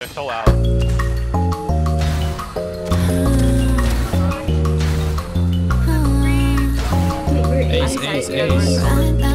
They're so loud. Ace, ace, ace.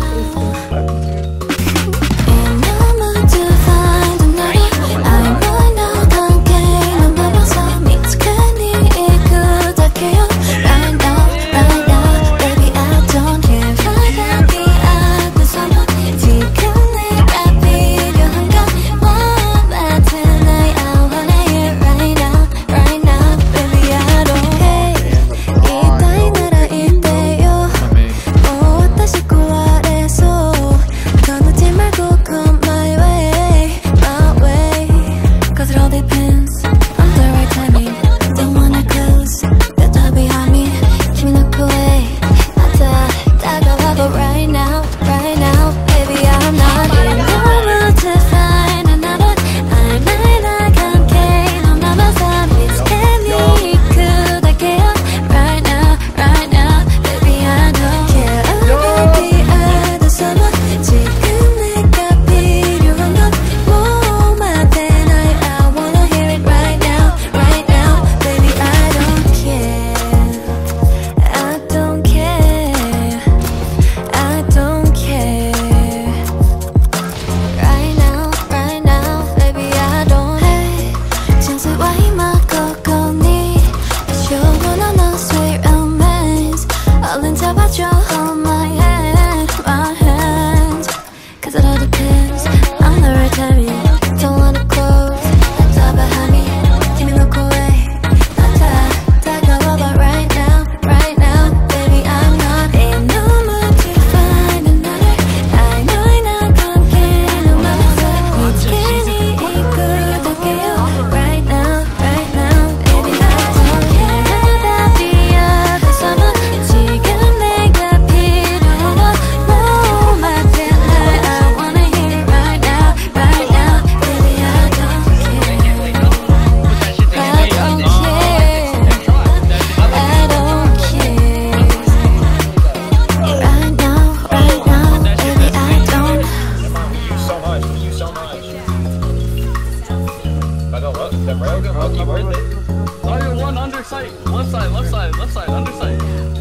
it all depends The railgun? Oh, you're one undersight. Left side, left side, left side, undersight.